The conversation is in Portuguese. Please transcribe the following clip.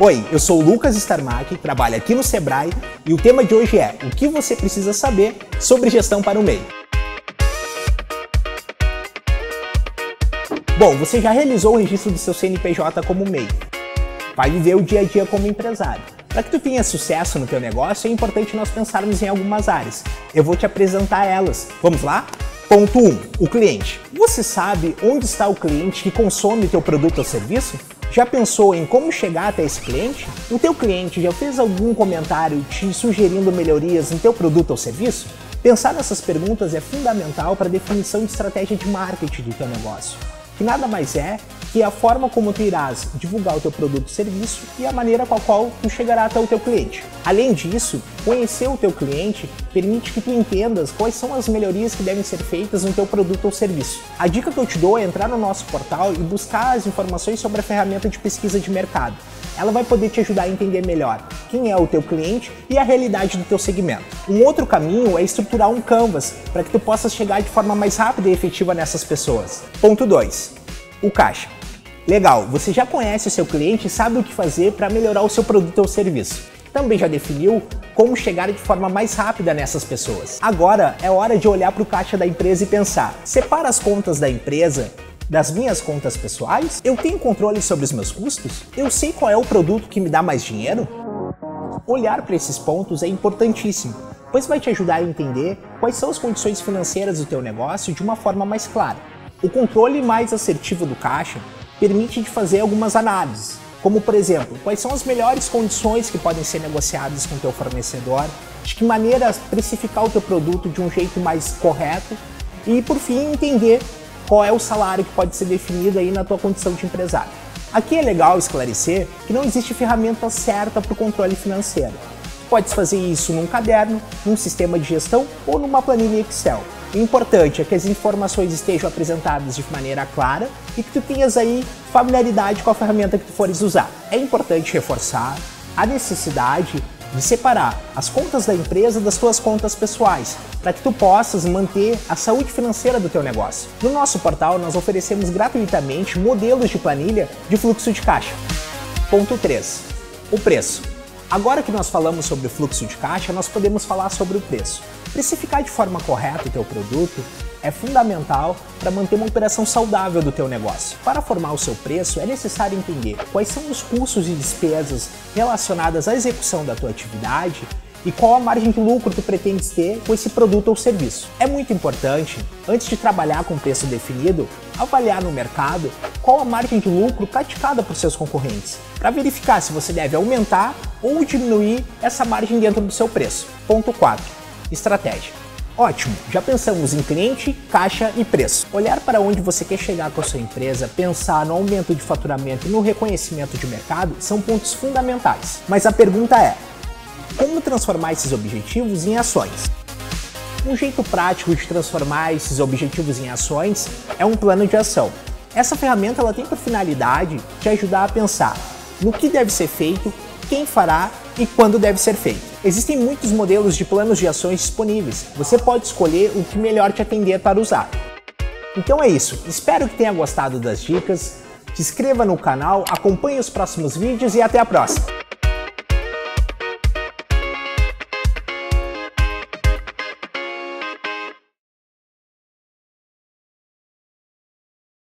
Oi, eu sou o Lucas Starmack, trabalho aqui no Sebrae e o tema de hoje é o que você precisa saber sobre gestão para o MEI. Bom, você já realizou o registro do seu CNPJ como MEI. Vai viver o dia a dia como empresário. Para que tu tenha sucesso no teu negócio, é importante nós pensarmos em algumas áreas. Eu vou te apresentar elas. Vamos lá? Ponto 1. Um, o cliente. Você sabe onde está o cliente que consome teu produto ou serviço? Já pensou em como chegar até esse cliente? O teu cliente já fez algum comentário te sugerindo melhorias no teu produto ou serviço? Pensar nessas perguntas é fundamental para a definição de estratégia de marketing do teu negócio que nada mais é que a forma como tu irás divulgar o teu produto ou serviço e a maneira com a qual tu chegará até o teu cliente. Além disso, conhecer o teu cliente permite que tu entendas quais são as melhorias que devem ser feitas no teu produto ou serviço. A dica que eu te dou é entrar no nosso portal e buscar as informações sobre a ferramenta de pesquisa de mercado. Ela vai poder te ajudar a entender melhor quem é o teu cliente e a realidade do teu segmento. Um outro caminho é estruturar um canvas para que tu possas chegar de forma mais rápida e efetiva nessas pessoas. Ponto 2. O caixa. Legal, você já conhece o seu cliente e sabe o que fazer para melhorar o seu produto ou serviço. Também já definiu como chegar de forma mais rápida nessas pessoas. Agora é hora de olhar para o caixa da empresa e pensar: separa as contas da empresa das minhas contas pessoais? Eu tenho controle sobre os meus custos? Eu sei qual é o produto que me dá mais dinheiro? Olhar para esses pontos é importantíssimo, pois vai te ajudar a entender quais são as condições financeiras do teu negócio de uma forma mais clara. O controle mais assertivo do caixa permite de fazer algumas análises, como por exemplo, quais são as melhores condições que podem ser negociadas com o teu fornecedor, de que maneira precificar o teu produto de um jeito mais correto e por fim entender qual é o salário que pode ser definido aí na tua condição de empresário. Aqui é legal esclarecer que não existe ferramenta certa para o controle financeiro. Pode fazer isso num caderno, num sistema de gestão ou numa planilha Excel. O importante é que as informações estejam apresentadas de maneira clara e que tu tenhas aí familiaridade com a ferramenta que tu fores usar. É importante reforçar a necessidade de separar as contas da empresa das tuas contas pessoais, para que tu possas manter a saúde financeira do teu negócio. No nosso portal nós oferecemos gratuitamente modelos de planilha de fluxo de caixa. Ponto 3. O preço. Agora que nós falamos sobre o fluxo de caixa, nós podemos falar sobre o preço. Precificar de forma correta o teu produto é fundamental para manter uma operação saudável do teu negócio. Para formar o seu preço, é necessário entender quais são os custos e despesas relacionadas à execução da tua atividade e qual a margem de lucro tu pretendes ter com esse produto ou serviço. É muito importante, antes de trabalhar com preço definido, avaliar no mercado qual a margem de lucro praticada por seus concorrentes, para verificar se você deve aumentar ou diminuir essa margem dentro do seu preço. Ponto 4. Estratégia. Ótimo, já pensamos em cliente, caixa e preço. Olhar para onde você quer chegar com a sua empresa, pensar no aumento de faturamento e no reconhecimento de mercado são pontos fundamentais. Mas a pergunta é: como transformar esses objetivos em ações? Um jeito prático de transformar esses objetivos em ações é um plano de ação. Essa ferramenta ela tem por finalidade te ajudar a pensar no que deve ser feito, quem fará e quando deve ser feito. Existem muitos modelos de planos de ações disponíveis. Você pode escolher o que melhor te atender para usar. Então é isso. Espero que tenha gostado das dicas. Se inscreva no canal, acompanhe os próximos vídeos e até a próxima.